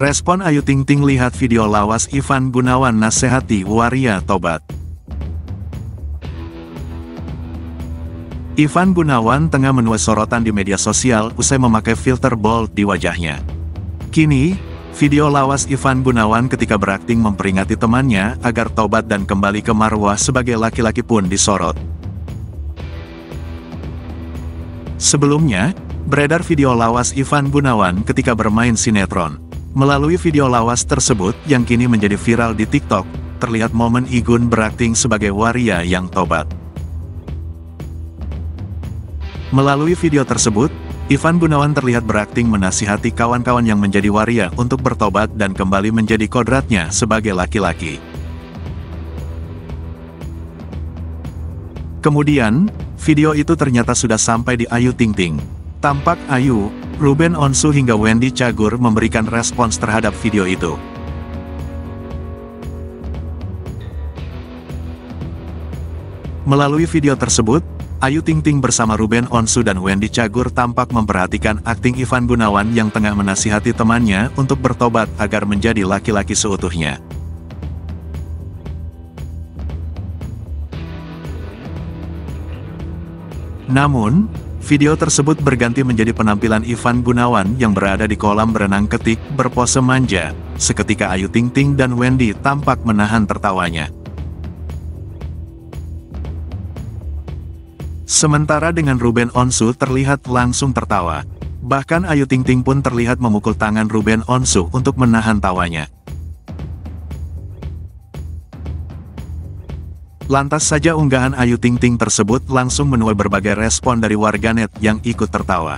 Respon Ayu Ting Ting lihat video lawas Ivan Gunawan nasehati waria tobat. Ivan Gunawan tengah menuai sorotan di media sosial usai memakai filter bold di wajahnya. Kini, video lawas Ivan Gunawan ketika berakting memperingati temannya agar tobat dan kembali ke marwah sebagai laki-laki pun disorot. Sebelumnya, beredar video lawas Ivan Gunawan ketika bermain sinetron. Melalui video lawas tersebut yang kini menjadi viral di TikTok, terlihat momen Igun berakting sebagai waria yang tobat. Melalui video tersebut, Ivan Gunawan terlihat berakting menasihati kawan-kawan yang menjadi waria untuk bertobat dan kembali menjadi kodratnya sebagai laki-laki. Kemudian, video itu ternyata sudah sampai di Ayu Ting Ting. Tampak Ayu, Ruben Onsu hingga Wendy Cagur memberikan respons terhadap video itu. Melalui video tersebut, Ayu Ting Ting bersama Ruben Onsu dan Wendy Cagur tampak memperhatikan akting Ivan Gunawan yang tengah menasihati temannya untuk bertobat agar menjadi laki-laki seutuhnya. Namun, video tersebut berganti menjadi penampilan Ivan Gunawan yang berada di kolam berenang ketik berpose manja, seketika Ayu Ting Ting dan Wendy tampak menahan tertawanya. Sementara dengan Ruben Onsu terlihat langsung tertawa. Bahkan Ayu Ting Ting pun terlihat memukul tangan Ruben Onsu untuk menahan tawanya. Lantas saja unggahan Ayu Ting Ting tersebut langsung menuai berbagai respon dari warganet yang ikut tertawa.